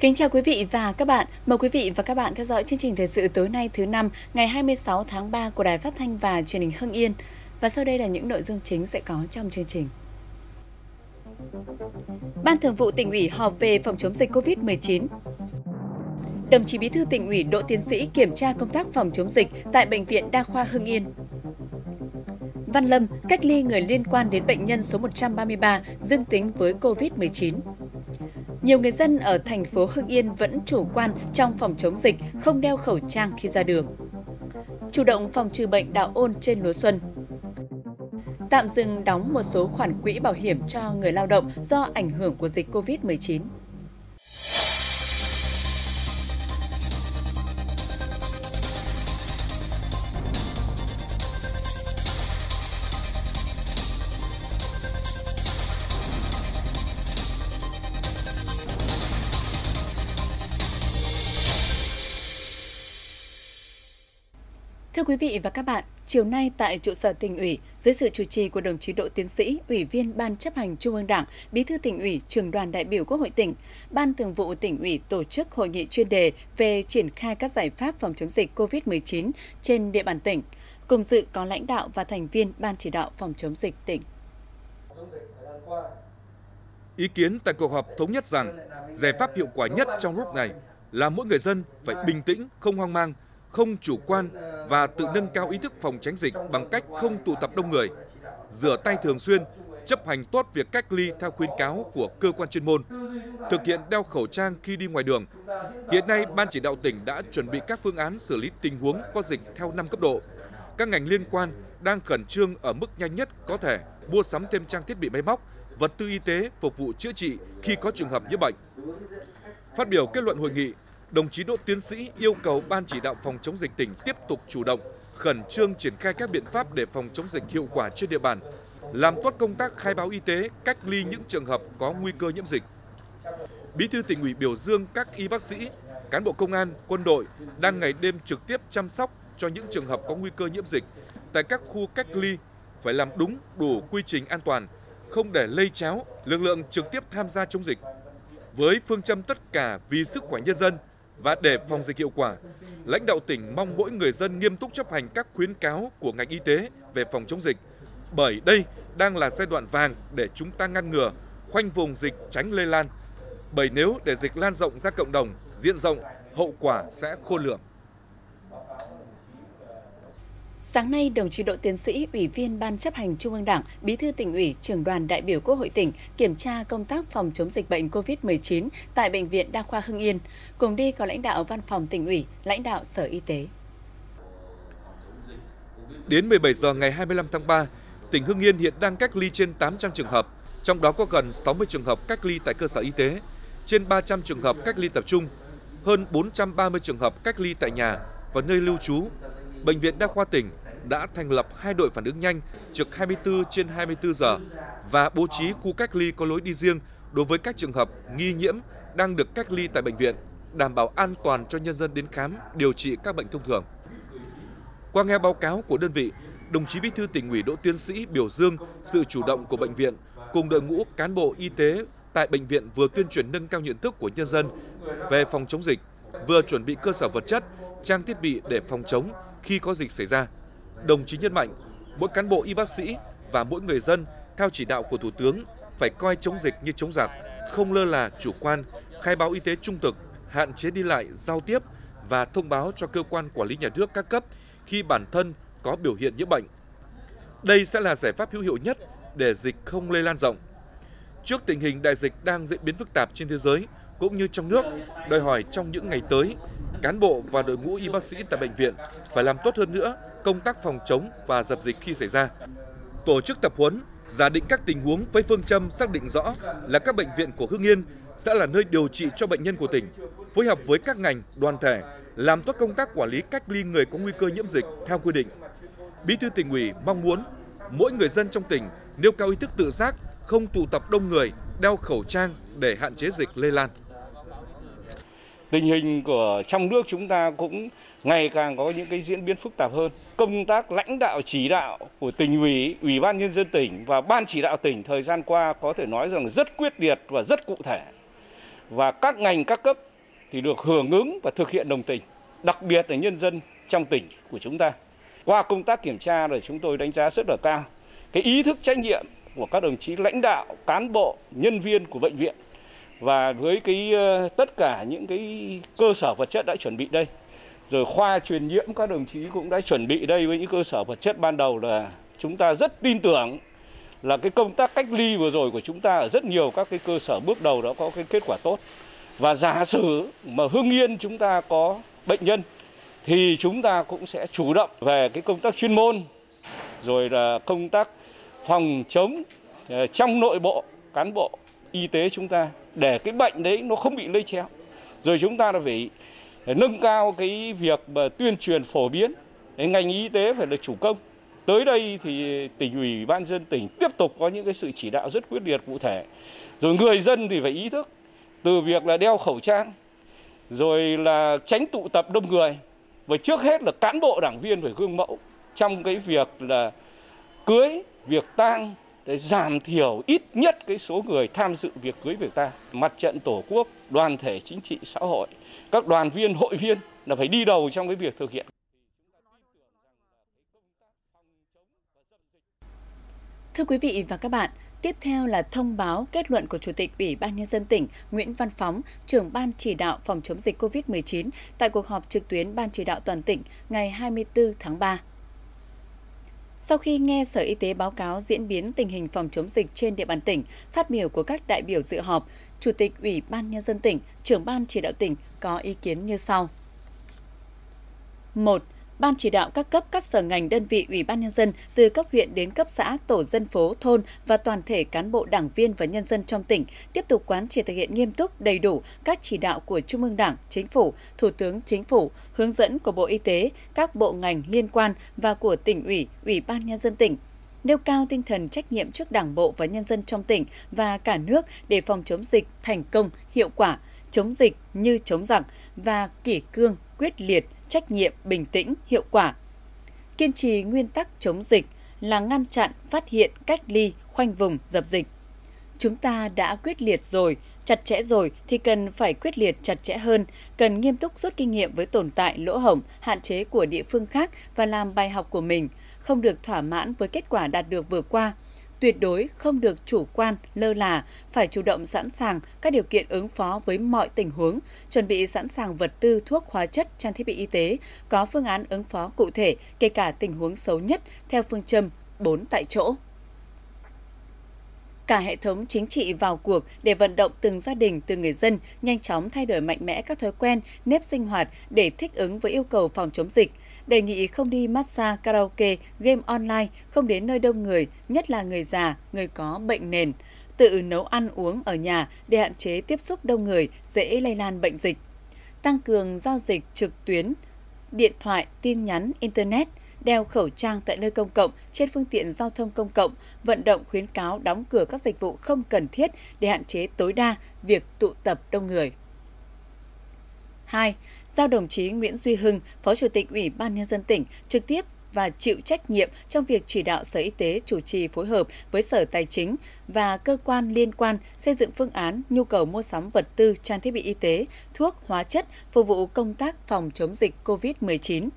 Kính chào quý vị và các bạn. Mời quý vị và các bạn theo dõi chương trình thời sự tối nay thứ năm, ngày 26 tháng 3 của Đài Phát thanh và Truyền hình Hưng Yên. Và sau đây là những nội dung chính sẽ có trong chương trình. Ban Thường vụ tỉnh ủy họp về phòng chống dịch COVID-19. Đồng chí Bí thư tỉnh ủy Đỗ Tiến sĩ kiểm tra công tác phòng chống dịch tại bệnh viện Đa khoa Hưng Yên. Văn Lâm cách ly người liên quan đến bệnh nhân số 133 dương tính với COVID-19. Nhiều người dân ở thành phố Hưng Yên vẫn chủ quan trong phòng chống dịch, không đeo khẩu trang khi ra đường. Chủ động phòng trừ bệnh đạo ôn trên lúa xuân. Tạm dừng đóng một số khoản quỹ bảo hiểm cho người lao động do ảnh hưởng của dịch COVID-19. Quý vị và các bạn, chiều nay tại trụ sở tỉnh ủy, dưới sự chủ trì của đồng chí Đỗ Tiến Sĩ, Ủy viên Ban chấp hành Trung ương Đảng, Bí thư tỉnh ủy, Trường đoàn đại biểu Quốc hội tỉnh, Ban Thường vụ tỉnh ủy tổ chức hội nghị chuyên đề về triển khai các giải pháp phòng chống dịch COVID-19 trên địa bàn tỉnh. Cùng dự có lãnh đạo và thành viên Ban chỉ đạo phòng chống dịch tỉnh. Ý kiến tại cuộc họp thống nhất rằng giải pháp hiệu quả nhất trong lúc này là mỗi người dân phải bình tĩnh, không hoang mang, không chủ quan và tự nâng cao ý thức phòng tránh dịch bằng cách không tụ tập đông người, rửa tay thường xuyên, chấp hành tốt việc cách ly theo khuyến cáo của cơ quan chuyên môn, thực hiện đeo khẩu trang khi đi ngoài đường. Hiện nay, Ban chỉ đạo tỉnh đã chuẩn bị các phương án xử lý tình huống có dịch theo 5 cấp độ. Các ngành liên quan đang khẩn trương ở mức nhanh nhất có thể mua sắm thêm trang thiết bị máy móc, vật tư y tế phục vụ chữa trị khi có trường hợp nhiễm bệnh. Phát biểu kết luận hội nghị, đồng chí Đỗ Tiến Sĩ yêu cầu Ban chỉ đạo phòng chống dịch tỉnh tiếp tục chủ động, khẩn trương triển khai các biện pháp để phòng chống dịch hiệu quả trên địa bàn, làm tốt công tác khai báo y tế, cách ly những trường hợp có nguy cơ nhiễm dịch. Bí thư tỉnh ủy biểu dương các y bác sĩ, cán bộ công an, quân đội đang ngày đêm trực tiếp chăm sóc cho những trường hợp có nguy cơ nhiễm dịch tại các khu cách ly phải làm đúng đủ quy trình an toàn, không để lây chéo lực lượng trực tiếp tham gia chống dịch. Với phương châm tất cả vì sức khỏe nhân dân, và để phòng dịch hiệu quả, lãnh đạo tỉnh mong mỗi người dân nghiêm túc chấp hành các khuyến cáo của ngành y tế về phòng chống dịch. Bởi đây đang là giai đoạn vàng để chúng ta ngăn ngừa, khoanh vùng dịch tránh lây lan. Bởi nếu để dịch lan rộng ra cộng đồng, diện rộng, hậu quả sẽ khôn lường. Sáng nay, đồng chí Đỗ Tiến Sĩ, Ủy viên Ban chấp hành Trung ương Đảng, Bí thư tỉnh ủy, trưởng đoàn đại biểu Quốc hội tỉnh kiểm tra công tác phòng chống dịch bệnh COVID-19 tại Bệnh viện Đa khoa Hưng Yên. Cùng đi có lãnh đạo Văn phòng tỉnh ủy, lãnh đạo Sở Y tế. Đến 17 giờ ngày 25 tháng 3, tỉnh Hưng Yên hiện đang cách ly trên 800 trường hợp, trong đó có gần 60 trường hợp cách ly tại cơ sở y tế, trên 300 trường hợp cách ly tập trung, hơn 430 trường hợp cách ly tại nhà và nơi lưu trú. Bệnh viện Đa khoa tỉnh đã thành lập hai đội phản ứng nhanh trực 24 trên 24 giờ và bố trí khu cách ly có lối đi riêng đối với các trường hợp nghi nhiễm đang được cách ly tại bệnh viện, đảm bảo an toàn cho nhân dân đến khám, điều trị các bệnh thông thường. Qua nghe báo cáo của đơn vị, đồng chí Bí thư tỉnh ủy Đỗ Tiến Sĩ biểu dương sự chủ động của bệnh viện cùng đội ngũ cán bộ y tế tại bệnh viện vừa tuyên truyền nâng cao nhận thức của nhân dân về phòng chống dịch, vừa chuẩn bị cơ sở vật chất, trang thiết bị để phòng chống khi có dịch xảy ra. Đồng chí nhấn mạnh, mỗi cán bộ y bác sĩ và mỗi người dân theo chỉ đạo của Thủ tướng phải coi chống dịch như chống giặc, không lơ là chủ quan, khai báo y tế trung thực, hạn chế đi lại, giao tiếp và thông báo cho cơ quan quản lý nhà nước các cấp khi bản thân có biểu hiện nhiễm bệnh. Đây sẽ là giải pháp hữu hiệu nhất để dịch không lây lan rộng. Trước tình hình đại dịch đang diễn biến phức tạp trên thế giới cũng như trong nước, đòi hỏi trong những ngày tới, cán bộ và đội ngũ y bác sĩ tại bệnh viện phải làm tốt hơn nữa công tác phòng chống và dập dịch khi xảy ra. Tổ chức tập huấn, giả định các tình huống với phương châm xác định rõ là các bệnh viện của Hưng Yên sẽ là nơi điều trị cho bệnh nhân của tỉnh, phối hợp với các ngành, đoàn thể, làm tốt công tác quản lý cách ly người có nguy cơ nhiễm dịch theo quy định. Bí thư tỉnh ủy mong muốn mỗi người dân trong tỉnh nêu cao ý thức tự giác, không tụ tập đông người, đeo khẩu trang để hạn chế dịch lây lan. Tình hình của trong nước chúng ta cũng ngày càng có những cái diễn biến phức tạp hơn. Công tác lãnh đạo chỉ đạo của tỉnh ủy, ủy ban nhân dân tỉnh và ban chỉ đạo tỉnh thời gian qua có thể nói rằng rất quyết liệt và rất cụ thể. Và các ngành các cấp thì được hưởng ứng và thực hiện đồng tình, đặc biệt là nhân dân trong tỉnh của chúng ta. Qua công tác kiểm tra rồi chúng tôi đánh giá rất là cao cái ý thức trách nhiệm của các đồng chí lãnh đạo, cán bộ, nhân viên của bệnh viện và với cái ờ, tất cả những cái cơ sở vật chất đã chuẩn bị đây rồi khoa truyền nhiễm, các đồng chí cũng đã chuẩn bị đây với những cơ sở vật chất ban đầu là chúng ta rất tin tưởng là cái công tác cách ly vừa rồi của chúng ta ở rất nhiều các cái cơ sở bước đầu đã có cái kết quả tốt. Và giả sử mà Hưng Yên chúng ta có bệnh nhân thì chúng ta cũng sẽ chủ động về cái công tác chuyên môn, rồi là công tác phòng chống ờ, trong nội bộ cán bộ y tế chúng ta để cái bệnh đấy nó không bị lây chéo. Rồi chúng ta là phải nâng cao cái việc mà tuyên truyền phổ biến ngành y tế phải là chủ công. Tới đây thì tỉnh ủy ban dân tỉnh tiếp tục có những cái sự chỉ đạo rất quyết liệt cụ thể. Rồi người dân thì phải ý thức, từ việc là đeo khẩu trang, rồi là tránh tụ tập đông người. Và trước hết là cán bộ đảng viên phải gương mẫu trong cái việc là cưới, việc tang, để giảm thiểu ít nhất cái số người tham dự việc cưới việc tang. Mặt trận tổ quốc, đoàn thể chính trị, xã hội các đoàn viên hội viên là phải đi đầu trong cái việc thực hiện Thưa quý vị và các bạn, tiếp theo là thông báo kết luận của Chủ tịch Ủy ban Nhân dân tỉnh Nguyễn Văn Phóng, trưởng Ban chỉ đạo phòng chống dịch COVID-19 tại cuộc họp trực tuyến Ban chỉ đạo toàn tỉnh ngày 24 tháng 3. Sau khi nghe Sở Y tế báo cáo diễn biến tình hình phòng chống dịch trên địa bàn tỉnh, phát biểu của các đại biểu dự họp, Chủ tịch Ủy ban Nhân dân tỉnh, trưởng Ban chỉ đạo tỉnh có ý kiến như sau. 1. Ban chỉ đạo các cấp các sở ngành đơn vị ủy ban nhân dân từ cấp huyện đến cấp xã, tổ dân phố, thôn và toàn thể cán bộ đảng viên và nhân dân trong tỉnh tiếp tục quán triệt thực hiện nghiêm túc đầy đủ các chỉ đạo của Trung ương Đảng, Chính phủ, Thủ tướng Chính phủ, hướng dẫn của Bộ Y tế, các bộ ngành liên quan và của tỉnh ủy, ủy ban nhân dân tỉnh nêu cao tinh thần trách nhiệm trước Đảng bộ và nhân dân trong tỉnh và cả nước để phòng chống dịch thành công, hiệu quả, chống dịch như chống giặc và kỷ cương, quyết liệt, trách nhiệm, bình tĩnh, hiệu quả. Kiên trì nguyên tắc chống dịch là ngăn chặn, phát hiện, cách ly, khoanh vùng, dập dịch. Chúng ta đã quyết liệt rồi, chặt chẽ rồi thì cần phải quyết liệt chặt chẽ hơn, cần nghiêm túc rút kinh nghiệm với tồn tại lỗ hổng, hạn chế của địa phương khác và làm bài học của mình, không được thỏa mãn với kết quả đạt được vừa qua, tuyệt đối không được chủ quan, lơ là, phải chủ động sẵn sàng các điều kiện ứng phó với mọi tình huống, chuẩn bị sẵn sàng vật tư, thuốc, hóa chất, trang thiết bị y tế, có phương án ứng phó cụ thể, kể cả tình huống xấu nhất theo phương châm 4 tại chỗ. Cả hệ thống chính trị vào cuộc để vận động từng gia đình, từng người dân nhanh chóng thay đổi mạnh mẽ các thói quen, nếp sinh hoạt để thích ứng với yêu cầu phòng chống dịch – đề nghị không đi massage, karaoke, game online, không đến nơi đông người, nhất là người già, người có bệnh nền. Tự nấu ăn uống ở nhà để hạn chế tiếp xúc đông người, dễ lây lan bệnh dịch. Tăng cường giao dịch trực tuyến, điện thoại, tin nhắn, Internet, đeo khẩu trang tại nơi công cộng, trên phương tiện giao thông công cộng, vận động khuyến cáo đóng cửa các dịch vụ không cần thiết để hạn chế tối đa việc tụ tập đông người. 2 giao đồng chí Nguyễn Duy Hưng, Phó Chủ tịch Ủy ban Nhân dân tỉnh, trực tiếp và chịu trách nhiệm trong việc chỉ đạo Sở Y tế chủ trì phối hợp với Sở Tài chính và cơ quan liên quan xây dựng phương án nhu cầu mua sắm vật tư, trang thiết bị y tế, thuốc, hóa chất phục vụ công tác phòng chống dịch COVID-19.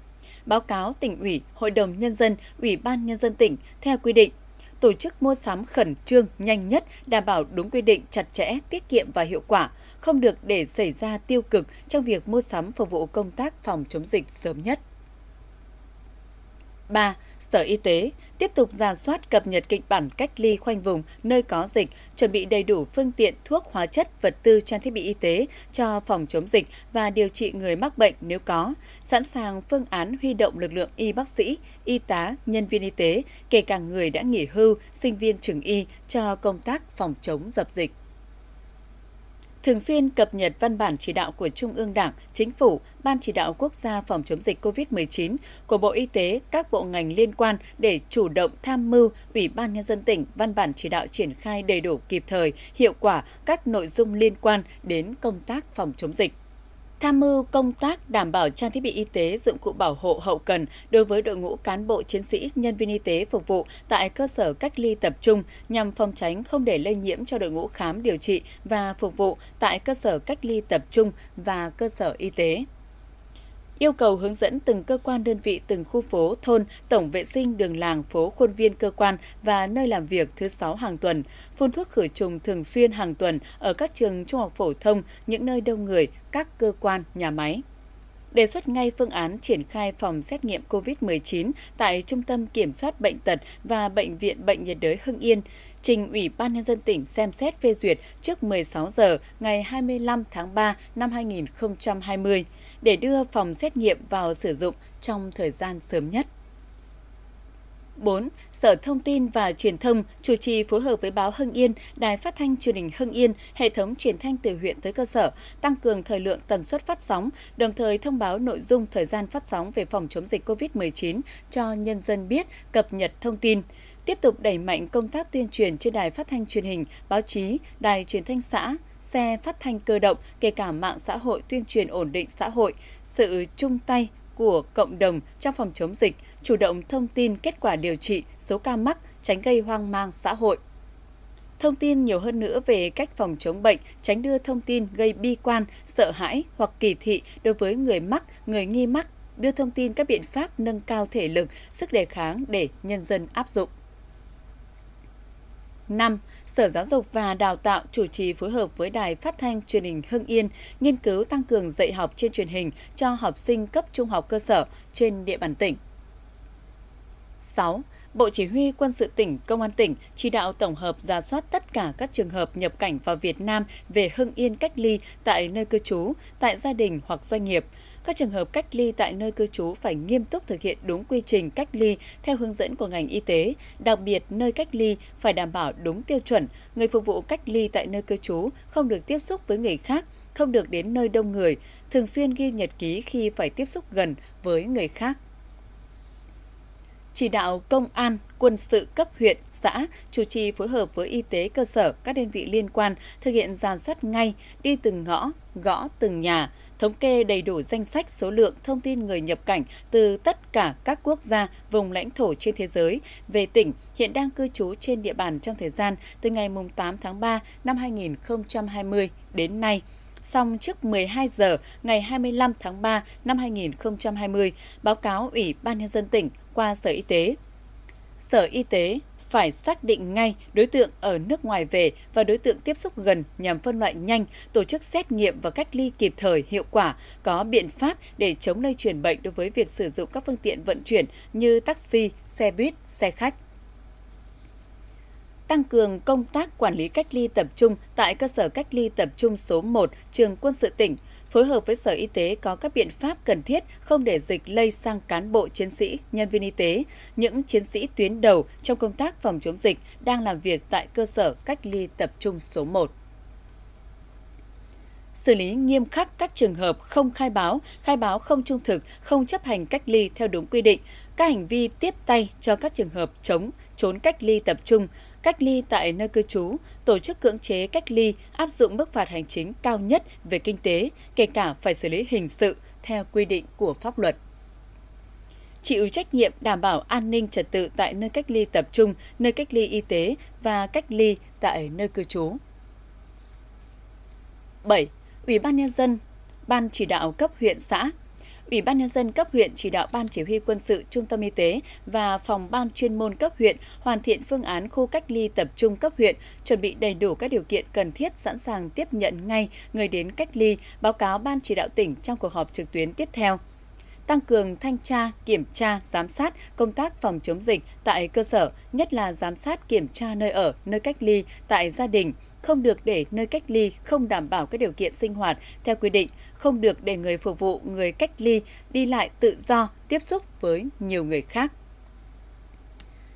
Báo cáo tỉnh ủy, Hội đồng Nhân dân, Ủy ban Nhân dân tỉnh theo quy định tổ chức mua sắm khẩn trương, nhanh nhất, đảm bảo đúng quy định chặt chẽ, tiết kiệm và hiệu quả, không được để xảy ra tiêu cực trong việc mua sắm phục vụ công tác phòng chống dịch sớm nhất. 3. Sở Y tế tiếp tục ra soát cập nhật kịch bản cách ly khoanh vùng nơi có dịch, chuẩn bị đầy đủ phương tiện, thuốc, hóa chất, vật tư, trang thiết bị y tế cho phòng chống dịch và điều trị người mắc bệnh nếu có, sẵn sàng phương án huy động lực lượng y bác sĩ, y tá, nhân viên y tế, kể cả người đã nghỉ hưu, sinh viên trường y cho công tác phòng chống dập dịch thường xuyên cập nhật văn bản chỉ đạo của Trung ương Đảng, Chính phủ, Ban chỉ đạo quốc gia phòng chống dịch COVID-19 của Bộ Y tế, các bộ ngành liên quan để chủ động tham mưu Ủy ban Nhân dân tỉnh văn bản chỉ đạo triển khai đầy đủ kịp thời, hiệu quả các nội dung liên quan đến công tác phòng chống dịch tham mưu công tác đảm bảo trang thiết bị y tế, dụng cụ bảo hộ hậu cần đối với đội ngũ cán bộ chiến sĩ, nhân viên y tế phục vụ tại cơ sở cách ly tập trung nhằm phòng tránh không để lây nhiễm cho đội ngũ khám điều trị và phục vụ tại cơ sở cách ly tập trung và cơ sở y tế yêu cầu hướng dẫn từng cơ quan đơn vị từng khu phố, thôn tổng vệ sinh đường làng, phố khuôn viên cơ quan và nơi làm việc thứ sáu hàng tuần, phun thuốc khử trùng thường xuyên hàng tuần ở các trường trung học phổ thông, những nơi đông người, các cơ quan, nhà máy. Đề xuất ngay phương án triển khai phòng xét nghiệm COVID-19 tại Trung tâm Kiểm soát Bệnh tật và Bệnh viện Bệnh nhiệt đới Hưng Yên, trình Ủy ban Nhân dân tỉnh xem xét phê duyệt trước 16 giờ ngày 25 tháng 3 năm 2020 để đưa phòng xét nghiệm vào sử dụng trong thời gian sớm nhất. 4. Sở Thông tin và Truyền thông chủ trì phối hợp với báo Hưng Yên, Đài Phát thanh Truyền hình Hưng Yên, hệ thống truyền thanh từ huyện tới cơ sở, tăng cường thời lượng tần suất phát sóng, đồng thời thông báo nội dung thời gian phát sóng về phòng chống dịch COVID-19 cho nhân dân biết, cập nhật thông tin tiếp tục đẩy mạnh công tác tuyên truyền trên đài phát thanh truyền hình, báo chí, đài truyền thanh xã, xe phát thanh cơ động, kể cả mạng xã hội tuyên truyền ổn định xã hội, sự chung tay của cộng đồng trong phòng chống dịch, chủ động thông tin kết quả điều trị, số ca mắc, tránh gây hoang mang xã hội. Thông tin nhiều hơn nữa về cách phòng chống bệnh, tránh đưa thông tin gây bi quan, sợ hãi hoặc kỳ thị đối với người mắc, người nghi mắc, đưa thông tin các biện pháp nâng cao thể lực, sức đề kháng để nhân dân áp dụng. 5. Sở Giáo dục và Đào tạo chủ trì phối hợp với Đài Phát thanh Truyền hình Hưng Yên nghiên cứu tăng cường dạy học trên truyền hình cho học sinh cấp trung học cơ sở trên địa bàn tỉnh. 6. Bộ Chỉ huy Quân sự tỉnh, Công an tỉnh chỉ đạo tổng hợp ra soát tất cả các trường hợp nhập cảnh vào Việt Nam về Hưng Yên cách ly tại nơi cư trú, tại gia đình hoặc doanh nghiệp, các trường hợp cách ly tại nơi cư trú phải nghiêm túc thực hiện đúng quy trình cách ly theo hướng dẫn của ngành y tế, đặc biệt nơi cách ly phải đảm bảo đúng tiêu chuẩn, người phục vụ cách ly tại nơi cư trú không được tiếp xúc với người khác, không được đến nơi đông người, thường xuyên ghi nhật ký khi phải tiếp xúc gần với người khác. Chỉ đạo công an, quân sự cấp huyện, xã chủ trì phối hợp với y tế cơ sở, các đơn vị liên quan thực hiện ra soát ngay, đi từng ngõ, gõ từng nhà, thống kê đầy đủ danh sách số lượng thông tin người nhập cảnh từ tất cả các quốc gia, vùng lãnh thổ trên thế giới về tỉnh hiện đang cư trú trên địa bàn trong thời gian từ ngày 8 tháng 3 năm 2020 đến nay xong trước 12 giờ ngày 25 tháng 3 năm 2020, báo cáo Ủy ban Nhân dân tỉnh qua Sở Y tế. Sở Y tế phải xác định ngay đối tượng ở nước ngoài về và đối tượng tiếp xúc gần nhằm phân loại nhanh, tổ chức xét nghiệm và cách ly kịp thời, hiệu quả, có biện pháp để chống lây truyền bệnh đối với việc sử dụng các phương tiện vận chuyển như taxi, xe buýt, xe khách. Tăng cường công tác quản lý cách ly tập trung tại cơ sở cách ly tập trung số 1 trường quân sự tỉnh, phối hợp với Sở Y tế có các biện pháp cần thiết không để dịch lây sang cán bộ chiến sĩ, nhân viên y tế, những chiến sĩ tuyến đầu trong công tác phòng chống dịch đang làm việc tại cơ sở cách ly tập trung số 1 xử lý nghiêm khắc các trường hợp không khai báo, khai báo không trung thực, không chấp hành cách ly theo đúng quy định, các hành vi tiếp tay cho các trường hợp chống, trốn cách ly tập trung, cách ly tại nơi cư trú, tổ chức cưỡng chế cách ly áp dụng mức phạt hành chính cao nhất về kinh tế, kể cả phải xử lý hình sự theo quy định của pháp luật chịu trách nhiệm đảm bảo an ninh trật tự tại nơi cách ly tập trung, nơi cách ly y tế và cách ly tại nơi cư trú. 7. Ủy ban Nhân dân, Ban chỉ đạo cấp huyện xã Ủy ban Nhân dân cấp huyện chỉ đạo Ban Chỉ huy quân sự Trung tâm Y tế và Phòng ban chuyên môn cấp huyện hoàn thiện phương án khu cách ly tập trung cấp huyện, chuẩn bị đầy đủ các điều kiện cần thiết sẵn sàng tiếp nhận ngay người đến cách ly, báo cáo Ban chỉ đạo tỉnh trong cuộc họp trực tuyến tiếp theo. Tăng cường thanh tra, kiểm tra, giám sát công tác phòng chống dịch tại cơ sở, nhất là giám sát kiểm tra nơi ở, nơi cách ly tại gia đình, không được để nơi cách ly không đảm bảo các điều kiện sinh hoạt theo quy định, không được để người phục vụ người cách ly đi lại tự do, tiếp xúc với nhiều người khác.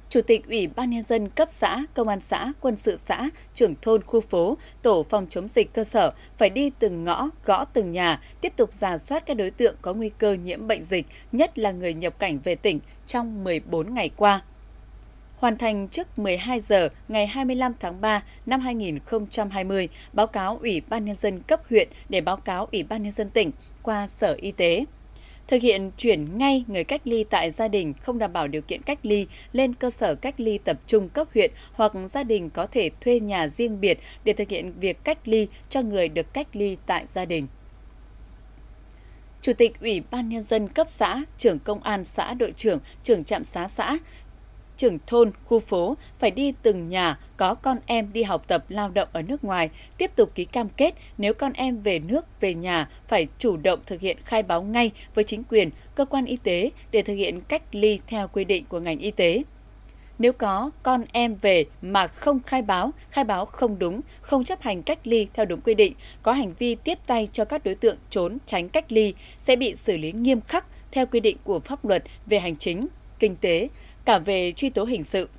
Chủ tịch Ủy ban Nhân dân cấp xã, công an xã, quân sự xã, trưởng thôn khu phố, tổ phòng chống dịch cơ sở phải đi từng ngõ, gõ từng nhà, tiếp tục giả soát các đối tượng có nguy cơ nhiễm bệnh dịch, nhất là người nhập cảnh về tỉnh trong 14 ngày qua hoàn thành trước 12 giờ ngày 25 tháng 3 năm 2020, báo cáo Ủy ban Nhân dân cấp huyện để báo cáo Ủy ban Nhân dân tỉnh qua Sở Y tế thực hiện chuyển ngay người cách ly tại gia đình không đảm bảo điều kiện cách ly lên cơ sở cách ly tập trung cấp huyện hoặc gia đình có thể thuê nhà riêng biệt để thực hiện việc cách ly cho người được cách ly tại gia đình. Chủ tịch Ủy ban Nhân dân cấp xã, trưởng công an xã đội trưởng, trưởng trạm xá xã, trưởng thôn, khu phố phải đi từng nhà có con em đi học tập lao động ở nước ngoài, tiếp tục ký cam kết nếu con em về nước, về nhà phải chủ động thực hiện khai báo ngay với chính quyền, cơ quan y tế để thực hiện cách ly theo quy định của ngành y tế. Nếu có con em về mà không khai báo, khai báo không đúng, không chấp hành cách ly theo đúng quy định, có hành vi tiếp tay cho các đối tượng trốn tránh cách ly sẽ bị xử lý nghiêm khắc theo quy định của pháp luật về hành chính, kinh tế, cả về truy tố hình sự.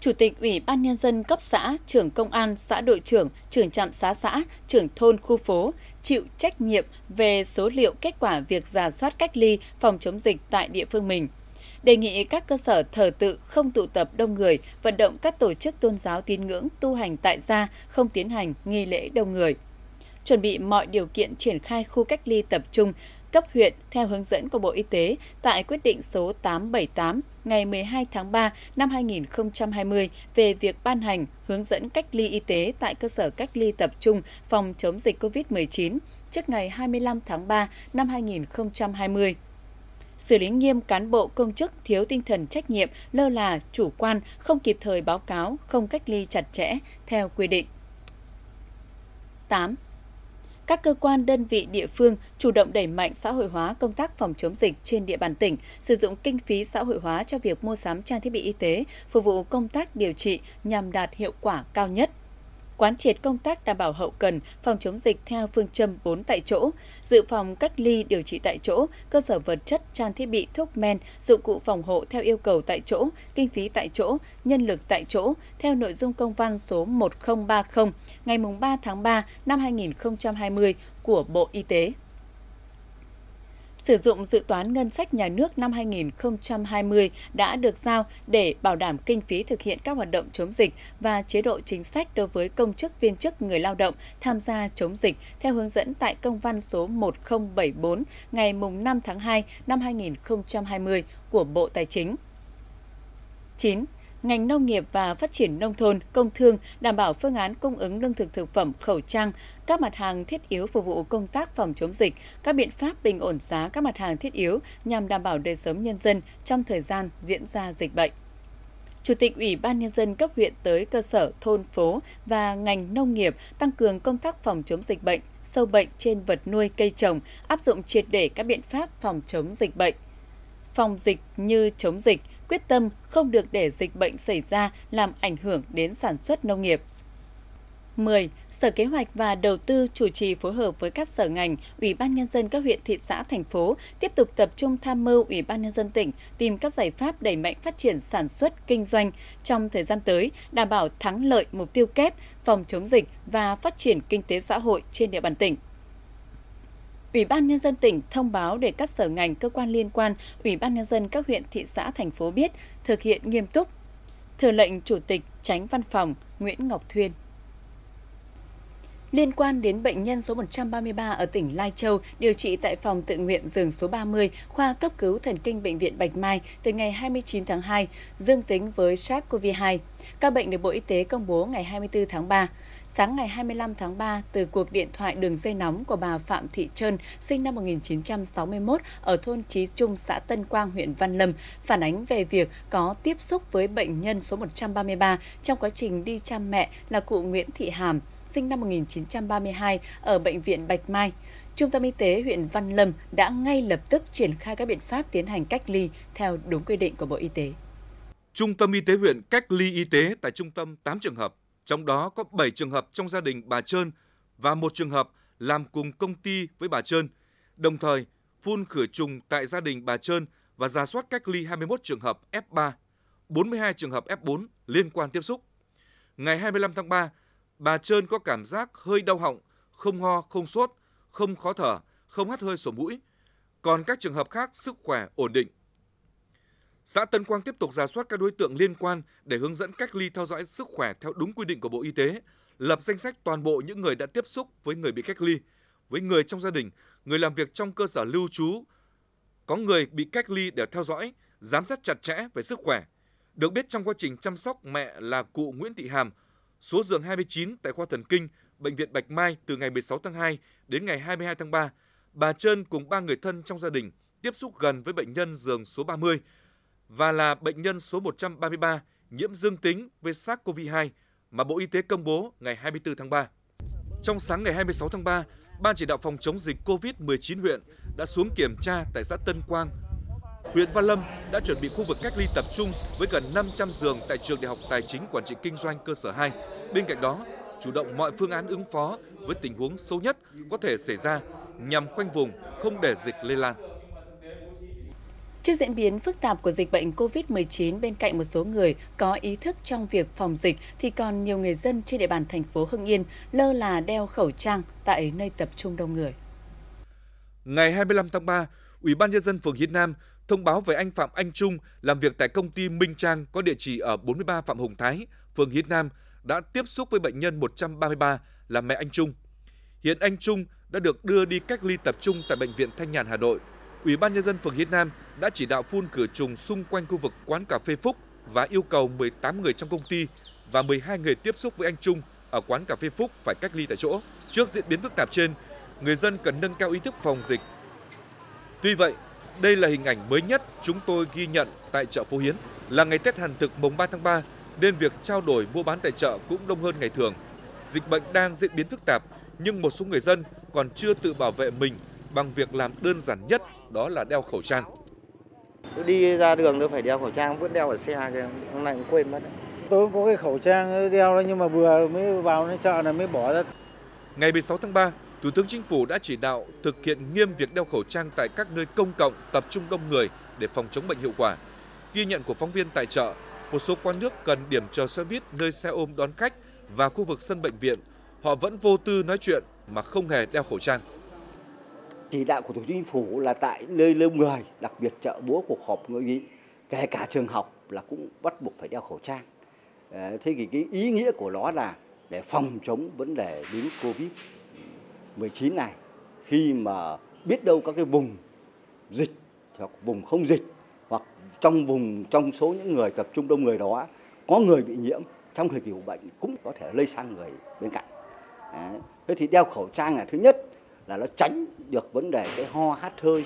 Chủ tịch Ủy ban Nhân dân cấp xã, trưởng công an xã đội trưởng, trưởng trạm xã xã, trưởng thôn khu phố chịu trách nhiệm về số liệu kết quả việc giả soát cách ly phòng chống dịch tại địa phương mình. Đề nghị các cơ sở thờ tự không tụ tập đông người, vận động các tổ chức tôn giáo tín ngưỡng tu hành tại gia không tiến hành nghi lễ đông người. Chuẩn bị mọi điều kiện triển khai khu cách ly tập trung cấp huyện theo hướng dẫn của Bộ Y tế tại quyết định số 878 ngày 12 tháng 3 năm 2020 về việc ban hành hướng dẫn cách ly y tế tại cơ sở cách ly tập trung phòng chống dịch COVID-19 trước ngày 25 tháng 3 năm 2020 xử lý nghiêm cán bộ công chức thiếu tinh thần trách nhiệm, lơ là, chủ quan, không kịp thời báo cáo, không cách ly chặt chẽ theo quy định. 8 các cơ quan đơn vị địa phương chủ động đẩy mạnh xã hội hóa công tác phòng chống dịch trên địa bàn tỉnh, sử dụng kinh phí xã hội hóa cho việc mua sắm trang thiết bị y tế, phục vụ công tác điều trị nhằm đạt hiệu quả cao nhất quán triệt công tác đảm bảo hậu cần, phòng chống dịch theo phương châm 4 tại chỗ, dự phòng cách ly điều trị tại chỗ, cơ sở vật chất, trang thiết bị, thuốc men, dụng cụ phòng hộ theo yêu cầu tại chỗ, kinh phí tại chỗ, nhân lực tại chỗ, theo nội dung công văn số 1030 ngày 3 tháng 3 năm 2020 của Bộ Y tế sử dụng dự toán ngân sách nhà nước năm 2020 đã được giao để bảo đảm kinh phí thực hiện các hoạt động chống dịch và chế độ chính sách đối với công chức, viên chức, người lao động tham gia chống dịch theo hướng dẫn tại công văn số 1074 ngày 5 tháng 2 năm 2020 của Bộ Tài chính. 9 ngành nông nghiệp và phát triển nông thôn, công thương đảm bảo phương án cung ứng lương thực thực phẩm, khẩu trang, các mặt hàng thiết yếu phục vụ công tác phòng chống dịch, các biện pháp bình ổn giá các mặt hàng thiết yếu nhằm đảm bảo đời sống nhân dân trong thời gian diễn ra dịch bệnh. Chủ tịch Ủy ban Nhân dân cấp huyện tới cơ sở, thôn, phố và ngành nông nghiệp tăng cường công tác phòng chống dịch bệnh, sâu bệnh trên vật nuôi cây trồng, áp dụng triệt để các biện pháp phòng chống dịch bệnh. Phòng dịch như chống dịch, quyết tâm không được để dịch bệnh xảy ra làm ảnh hưởng đến sản xuất nông nghiệp. 10. Sở Kế hoạch và Đầu tư chủ trì phối hợp với các sở ngành, Ủy ban Nhân dân các huyện, thị xã, thành phố tiếp tục tập trung tham mưu Ủy ban Nhân dân tỉnh tìm các giải pháp đẩy mạnh phát triển sản xuất, kinh doanh trong thời gian tới, đảm bảo thắng lợi mục tiêu kép, phòng chống dịch và phát triển kinh tế xã hội trên địa bàn tỉnh. Ủy ban Nhân dân tỉnh thông báo để các sở ngành cơ quan liên quan, Ủy ban Nhân dân các huyện, thị xã, thành phố biết thực hiện nghiêm túc. Thừa lệnh Chủ tịch Tránh Văn phòng Nguyễn Ngọc Thuyên Liên quan đến bệnh nhân số 133 ở tỉnh Lai Châu điều trị tại phòng tự nguyện giường số 30, khoa cấp cứu thần kinh bệnh viện Bạch Mai từ ngày 29 tháng 2, dương tính với SARS-CoV-2. Các bệnh được Bộ Y tế công bố ngày 24 tháng 3 sáng ngày 25 tháng 3 từ cuộc điện thoại đường dây nóng của bà Phạm Thị Trơn, sinh năm 1961 ở thôn Chí Trung, xã Tân Quang, huyện Văn Lâm, phản ánh về việc có tiếp xúc với bệnh nhân số 133 trong quá trình đi chăm mẹ là cụ Nguyễn Thị Hàm, sinh năm 1932 ở Bệnh viện Bạch Mai. Trung tâm Y tế huyện Văn Lâm đã ngay lập tức triển khai các biện pháp tiến hành cách ly theo đúng quy định của Bộ Y tế. Trung tâm Y tế huyện cách ly y tế tại trung tâm 8 trường hợp, trong đó có 7 trường hợp trong gia đình bà Trơn và một trường hợp làm cùng công ty với bà Trơn, đồng thời phun khử trùng tại gia đình bà Trơn và ra soát cách ly 21 trường hợp F3, 42 trường hợp F4 liên quan tiếp xúc. Ngày 25 tháng 3, bà Trơn có cảm giác hơi đau họng, không ho, không sốt, không khó thở, không hắt hơi sổ mũi. Còn các trường hợp khác sức khỏe ổn định. Xã Tân Quang tiếp tục ra soát các đối tượng liên quan để hướng dẫn cách ly theo dõi sức khỏe theo đúng quy định của Bộ Y tế, lập danh sách toàn bộ những người đã tiếp xúc với người bị cách ly, với người trong gia đình, người làm việc trong cơ sở lưu trú, có người bị cách ly để theo dõi, giám sát chặt chẽ về sức khỏe. Được biết trong quá trình chăm sóc mẹ là cụ Nguyễn Thị Hàm, số giường 29 tại khoa thần kinh, Bệnh viện Bạch Mai từ ngày 16 tháng 2 đến ngày 22 tháng 3, bà Trơn cùng ba người thân trong gia đình tiếp xúc gần với bệnh nhân giường số 30 và là bệnh nhân số 133 nhiễm dương tính với SARS-CoV-2 mà Bộ Y tế công bố ngày 24 tháng 3. Trong sáng ngày 26 tháng 3, Ban chỉ đạo phòng chống dịch COVID-19 huyện đã xuống kiểm tra tại xã Tân Quang. Huyện Văn Lâm đã chuẩn bị khu vực cách ly tập trung với gần 500 giường tại trường Đại học Tài chính Quản trị Kinh doanh cơ sở 2. Bên cạnh đó, chủ động mọi phương án ứng phó với tình huống xấu nhất có thể xảy ra nhằm khoanh vùng, không để dịch lây lan. Trước diễn biến phức tạp của dịch bệnh COVID-19 bên cạnh một số người có ý thức trong việc phòng dịch thì còn nhiều người dân trên địa bàn thành phố Hưng Yên lơ là đeo khẩu trang tại nơi tập trung đông người. Ngày 25 tháng 3, Ủy ban nhân dân phường Hiến Nam thông báo về anh Phạm Anh Trung làm việc tại công ty Minh Trang có địa chỉ ở 43 Phạm Hùng Thái, phường Hiến Nam đã tiếp xúc với bệnh nhân 133 là mẹ anh Trung. Hiện anh Trung đã được đưa đi cách ly tập trung tại bệnh viện Thanh Nhàn Hà Nội Ủy ban nhân dân phường Hiến Nam đã chỉ đạo phun khử trùng xung quanh khu vực quán cà phê Phúc và yêu cầu 18 người trong công ty và 12 người tiếp xúc với anh Trung ở quán cà phê Phúc phải cách ly tại chỗ. Trước diễn biến phức tạp trên, người dân cần nâng cao ý thức phòng dịch. Tuy vậy, đây là hình ảnh mới nhất chúng tôi ghi nhận tại chợ Phố Hiến. Là ngày Tết Hàn Thực mùng 3 tháng 3, nên việc trao đổi mua bán tại chợ cũng đông hơn ngày thường. Dịch bệnh đang diễn biến phức tạp, nhưng một số người dân còn chưa tự bảo vệ mình bằng việc làm đơn giản nhất đó là đeo khẩu trang. Tôi đi ra đường tôi phải đeo khẩu trang, vẫn đeo ở xe kìa, hôm nay cũng quên mất. Tôi có cái khẩu trang đeo đó nhưng mà vừa mới vào đến chợ là mới bỏ ra. Ngày 16 tháng 3, Thủ tướng Chính phủ đã chỉ đạo thực hiện nghiêm việc đeo khẩu trang tại các nơi công cộng tập trung đông người để phòng chống bệnh hiệu quả. Ghi nhận của phóng viên tại chợ, một số quán nước cần điểm chờ xe buýt nơi xe ôm đón khách và khu vực sân bệnh viện, họ vẫn vô tư nói chuyện mà không hề đeo khẩu trang. Chỉ đạo của Thủ tướng Chính phủ là tại nơi đông người, đặc biệt chợ búa cuộc họp hội nghị, kể cả trường học là cũng bắt buộc phải đeo khẩu trang. Ờ, thế thì cái ý nghĩa của nó là để phòng chống vấn đề đến Covid-19 này khi mà biết đâu các cái vùng dịch hoặc vùng không dịch hoặc trong vùng trong số những người tập trung đông người đó có người bị nhiễm trong thời kỳ của bệnh cũng có thể lây sang người bên cạnh. Ờ, thế thì đeo khẩu trang là thứ nhất là nó tránh được vấn đề cái ho, hát hơi,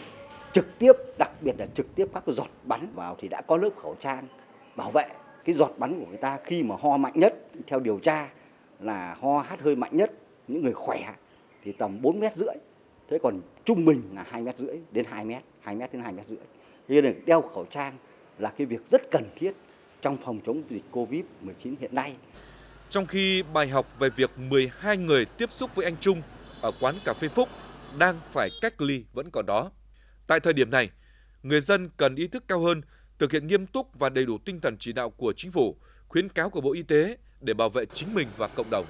trực tiếp, đặc biệt là trực tiếp các giọt bắn vào thì đã có lớp khẩu trang bảo vệ cái giọt bắn của người ta khi mà ho mạnh nhất theo điều tra là ho, hát hơi mạnh nhất, những người khỏe thì tầm 4 mét rưỡi, thế còn trung bình là 2 mét rưỡi đến 2 mét 2 mét đến 2 mét rưỡi thế nên đeo khẩu trang là cái việc rất cần thiết trong phòng chống dịch Covid-19 hiện nay. Trong khi bài học về việc 12 người tiếp xúc với anh Trung ở quán cà phê Phúc đang phải cách ly vẫn còn đó. Tại thời điểm này, người dân cần ý thức cao hơn, thực hiện nghiêm túc và đầy đủ tinh thần chỉ đạo của chính phủ, khuyến cáo của Bộ Y tế để bảo vệ chính mình và cộng đồng.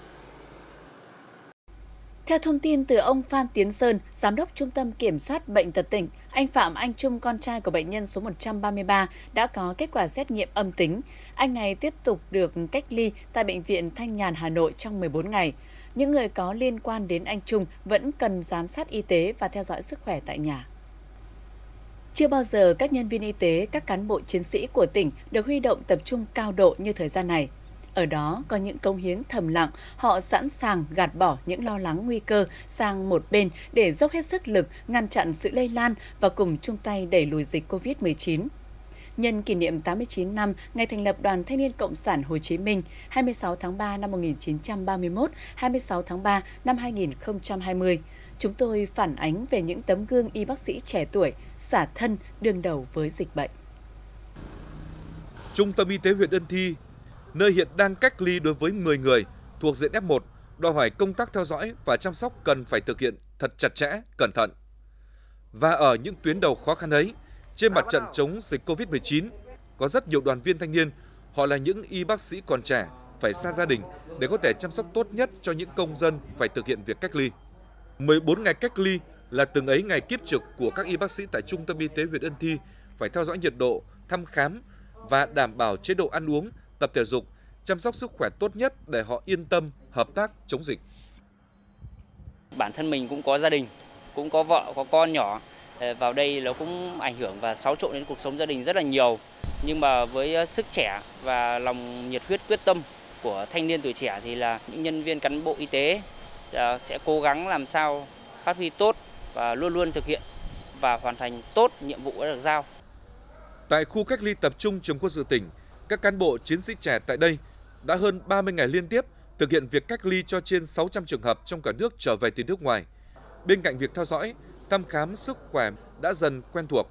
Theo thông tin từ ông Phan Tiến Sơn, Giám đốc Trung tâm Kiểm soát Bệnh tật tỉnh, anh Phạm Anh Trung, con trai của bệnh nhân số 133, đã có kết quả xét nghiệm âm tính. Anh này tiếp tục được cách ly tại Bệnh viện Thanh Nhàn, Hà Nội trong 14 ngày những người có liên quan đến anh Trung vẫn cần giám sát y tế và theo dõi sức khỏe tại nhà. Chưa bao giờ các nhân viên y tế, các cán bộ chiến sĩ của tỉnh được huy động tập trung cao độ như thời gian này. Ở đó có những công hiến thầm lặng, họ sẵn sàng gạt bỏ những lo lắng nguy cơ sang một bên để dốc hết sức lực ngăn chặn sự lây lan và cùng chung tay đẩy lùi dịch COVID-19 nhân kỷ niệm 89 năm ngày thành lập Đoàn Thanh niên Cộng sản Hồ Chí Minh 26 tháng 3 năm 1931, 26 tháng 3 năm 2020. Chúng tôi phản ánh về những tấm gương y bác sĩ trẻ tuổi, xả thân đương đầu với dịch bệnh. Trung tâm Y tế huyện Ân Thi, nơi hiện đang cách ly đối với 10 người thuộc diện F1, đòi hỏi công tác theo dõi và chăm sóc cần phải thực hiện thật chặt chẽ, cẩn thận. Và ở những tuyến đầu khó khăn ấy, trên mặt trận chống dịch Covid-19, có rất nhiều đoàn viên thanh niên, họ là những y bác sĩ còn trẻ, phải xa gia đình để có thể chăm sóc tốt nhất cho những công dân phải thực hiện việc cách ly. 14 ngày cách ly là từng ấy ngày kiếp trực của các y bác sĩ tại Trung tâm Y tế huyện Ân Thi phải theo dõi nhiệt độ, thăm khám và đảm bảo chế độ ăn uống, tập thể dục, chăm sóc sức khỏe tốt nhất để họ yên tâm hợp tác chống dịch. Bản thân mình cũng có gia đình, cũng có vợ, có con nhỏ. Ờ, vào đây nó cũng ảnh hưởng và xáo trộn đến cuộc sống gia đình rất là nhiều. Nhưng mà với ờ, sức trẻ và lòng nhiệt huyết quyết tâm của thanh niên tuổi trẻ thì là những nhân viên cán bộ y tế ờ, sẽ cố gắng làm sao phát huy tốt và luôn luôn thực hiện và hoàn thành tốt nhiệm vụ đã được giao. Tại khu cách ly tập trung trường quân sự tỉnh, các cán bộ chiến sĩ trẻ tại đây đã hơn 30 ngày liên tiếp thực hiện việc cách ly cho trên 600 trường hợp trong cả nước trở về từ nước ngoài. Bên cạnh việc theo dõi, thăm khám sức khỏe đã dần quen thuộc,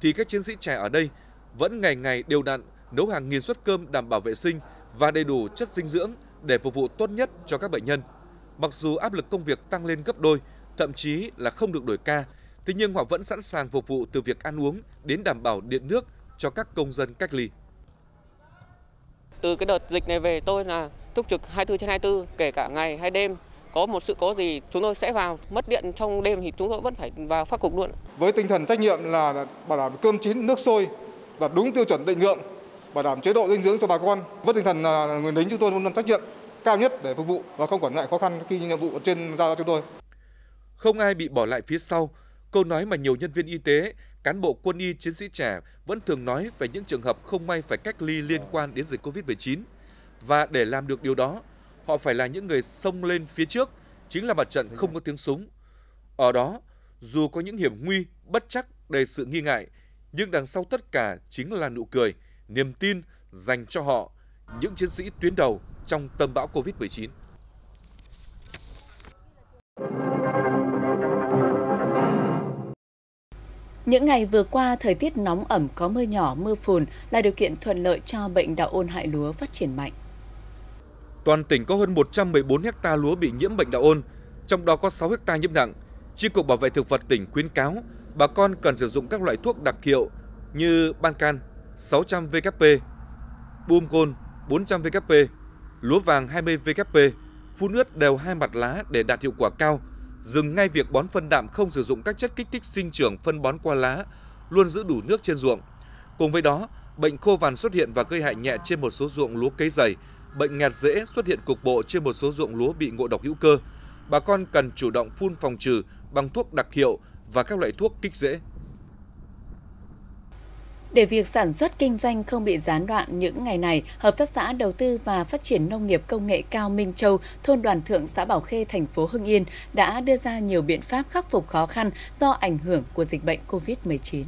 thì các chiến sĩ trẻ ở đây vẫn ngày ngày đều đặn nấu hàng nghìn suất cơm đảm bảo vệ sinh và đầy đủ chất dinh dưỡng để phục vụ tốt nhất cho các bệnh nhân. Mặc dù áp lực công việc tăng lên gấp đôi, thậm chí là không được đổi ca, thế nhưng họ vẫn sẵn sàng phục vụ từ việc ăn uống đến đảm bảo điện nước cho các công dân cách ly. Từ cái đợt dịch này về tôi là túc trực 24 trên 24, kể cả ngày hay đêm. Có một sự cố gì chúng tôi sẽ vào, mất điện trong đêm thì chúng tôi vẫn phải vào phát cục luôn. Với tinh thần trách nhiệm là bảo đảm cơm chín, nước sôi, là đúng tiêu chuẩn định lượng, bảo đảm chế độ dinh dưỡng cho bà con. Với tinh thần là người lính chúng tôi luôn luôn trách nhiệm cao nhất để phục vụ và không quản ngại khó khăn khi nhiệm vụ trên giao cho chúng tôi. Không ai bị bỏ lại phía sau, câu nói mà nhiều nhân viên y tế, cán bộ quân y chiến sĩ trẻ vẫn thường nói về những trường hợp không may phải cách ly liên quan đến dịch Covid-19. Và để làm được điều đó, họ phải là những người xông lên phía trước, chính là mặt trận không có tiếng súng. Ở đó, dù có những hiểm nguy, bất chắc đầy sự nghi ngại, nhưng đằng sau tất cả chính là nụ cười, niềm tin dành cho họ, những chiến sĩ tuyến đầu trong tâm bão Covid-19. Những ngày vừa qua, thời tiết nóng ẩm có mưa nhỏ, mưa phùn là điều kiện thuận lợi cho bệnh đạo ôn hại lúa phát triển mạnh. Toàn tỉnh có hơn 114 ha lúa bị nhiễm bệnh đạo ôn, trong đó có 6 ha nhiễm nặng. Chi cục Bảo vệ thực vật tỉnh khuyến cáo bà con cần sử dụng các loại thuốc đặc hiệu như Bancan 600 VKP, côn 400 VKP, lúa vàng 20 VKP, phun ướt đều hai mặt lá để đạt hiệu quả cao, dừng ngay việc bón phân đạm không sử dụng các chất kích thích sinh trưởng phân bón qua lá, luôn giữ đủ nước trên ruộng. Cùng với đó, bệnh khô vằn xuất hiện và gây hại nhẹ trên một số ruộng lúa cấy dày, bệnh nghẹt rễ xuất hiện cục bộ trên một số ruộng lúa bị ngộ độc hữu cơ. Bà con cần chủ động phun phòng trừ bằng thuốc đặc hiệu và các loại thuốc kích rễ. Để việc sản xuất kinh doanh không bị gián đoạn những ngày này, Hợp tác xã Đầu tư và Phát triển Nông nghiệp Công nghệ cao Minh Châu, thôn Đoàn Thượng xã Bảo Khê, thành phố Hưng Yên đã đưa ra nhiều biện pháp khắc phục khó khăn do ảnh hưởng của dịch bệnh COVID-19.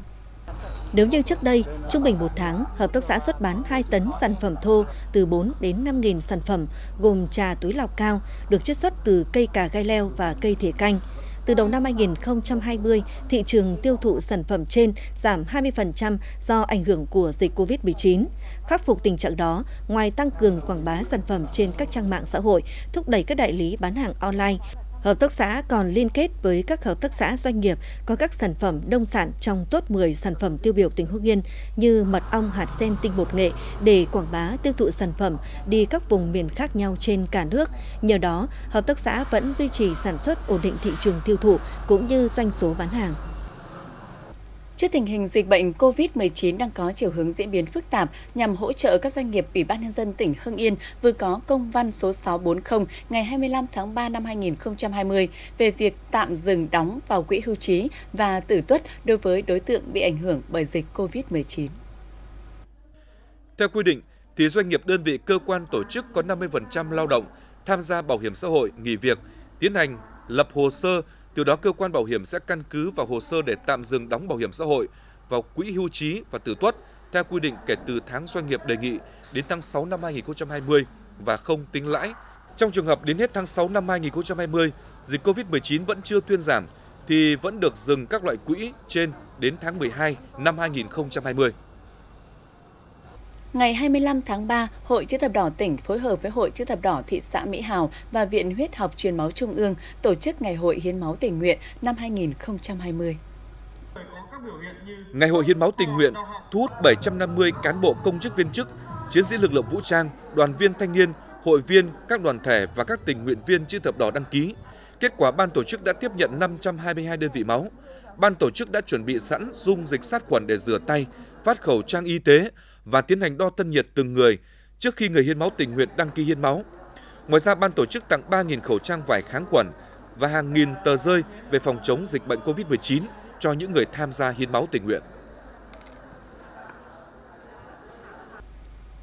Nếu như trước đây, trung bình một tháng, hợp tác xã xuất bán 2 tấn sản phẩm thô từ 4 đến 5 nghìn sản phẩm gồm trà túi lọc cao được chiết xuất từ cây cà gai leo và cây thìa canh. Từ đầu năm 2020, thị trường tiêu thụ sản phẩm trên giảm 20% do ảnh hưởng của dịch COVID-19. Khắc phục tình trạng đó, ngoài tăng cường quảng bá sản phẩm trên các trang mạng xã hội, thúc đẩy các đại lý bán hàng online, Hợp tác xã còn liên kết với các hợp tác xã doanh nghiệp có các sản phẩm nông sản trong top 10 sản phẩm tiêu biểu tỉnh Hưng Yên như mật ong hạt sen tinh bột nghệ để quảng bá tiêu thụ sản phẩm đi các vùng miền khác nhau trên cả nước. Nhờ đó, hợp tác xã vẫn duy trì sản xuất ổn định thị trường tiêu thụ cũng như doanh số bán hàng. Trước tình hình dịch bệnh COVID-19 đang có chiều hướng diễn biến phức tạp, nhằm hỗ trợ các doanh nghiệp, Ủy ban nhân dân tỉnh Hưng Yên vừa có công văn số 640 ngày 25 tháng 3 năm 2020 về việc tạm dừng đóng vào quỹ hưu trí và tử tuất đối với đối tượng bị ảnh hưởng bởi dịch COVID-19. Theo quy định, thì doanh nghiệp đơn vị cơ quan tổ chức có 50% lao động tham gia bảo hiểm xã hội nghỉ việc, tiến hành lập hồ sơ từ đó cơ quan bảo hiểm sẽ căn cứ vào hồ sơ để tạm dừng đóng bảo hiểm xã hội vào quỹ hưu trí và tử tuất theo quy định kể từ tháng doanh nghiệp đề nghị đến tháng 6 năm 2020 và không tính lãi. Trong trường hợp đến hết tháng 6 năm 2020, dịch COVID-19 vẫn chưa thuyên giảm thì vẫn được dừng các loại quỹ trên đến tháng 12 năm 2020. Ngày 25 tháng 3, Hội Chữ thập đỏ tỉnh phối hợp với Hội Chữ thập đỏ thị xã Mỹ Hào và Viện Huyết học Truyền máu Trung ương tổ chức Ngày hội hiến máu tình nguyện năm 2020. Ngày hội hiến máu tình nguyện thu hút 750 cán bộ công chức viên chức, chiến sĩ lực lượng vũ trang, đoàn viên thanh niên, hội viên, các đoàn thể và các tình nguyện viên chữ thập đỏ đăng ký. Kết quả ban tổ chức đã tiếp nhận 522 đơn vị máu. Ban tổ chức đã chuẩn bị sẵn dung dịch sát khuẩn để rửa tay phát khẩu trang y tế và tiến hành đo thân nhiệt từng người trước khi người hiến máu tình nguyện đăng ký hiến máu. Ngoài ra, ban tổ chức tặng 3.000 khẩu trang vải kháng khuẩn và hàng nghìn tờ rơi về phòng chống dịch bệnh COVID-19 cho những người tham gia hiến máu tình nguyện.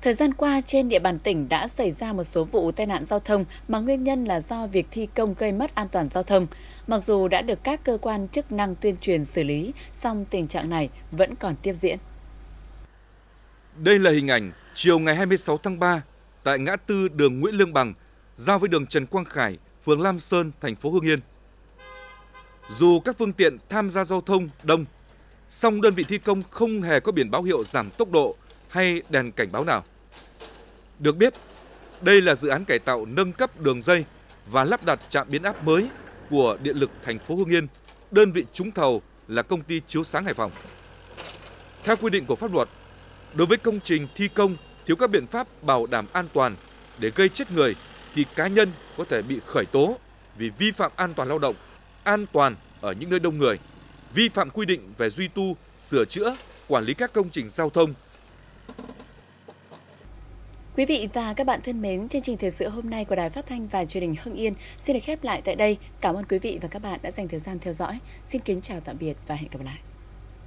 Thời gian qua, trên địa bàn tỉnh đã xảy ra một số vụ tai nạn giao thông mà nguyên nhân là do việc thi công gây mất an toàn giao thông. Mặc dù đã được các cơ quan chức năng tuyên truyền xử lý, song tình trạng này vẫn còn tiếp diễn. Đây là hình ảnh chiều ngày 26 tháng 3 tại ngã tư đường Nguyễn Lương Bằng, giao với đường Trần Quang Khải, phường Lam Sơn, thành phố Hưng Yên. Dù các phương tiện tham gia giao thông đông, song đơn vị thi công không hề có biển báo hiệu giảm tốc độ hay đèn cảnh báo nào. Được biết, đây là dự án cải tạo nâng cấp đường dây và lắp đặt trạm biến áp mới của Điện lực thành phố Hưng Yên, đơn vị trúng thầu là công ty chiếu sáng Hải Phòng. Theo quy định của pháp luật, đối với công trình thi công thiếu các biện pháp bảo đảm an toàn để gây chết người thì cá nhân có thể bị khởi tố vì vi phạm an toàn lao động, an toàn ở những nơi đông người, vi phạm quy định về duy tu, sửa chữa, quản lý các công trình giao thông Quý vị và các bạn thân mến, chương trình thời sự hôm nay của Đài Phát thanh và Truyền hình Hưng Yên xin được khép lại tại đây. Cảm ơn quý vị và các bạn đã dành thời gian theo dõi. Xin kính chào tạm biệt và hẹn gặp lại.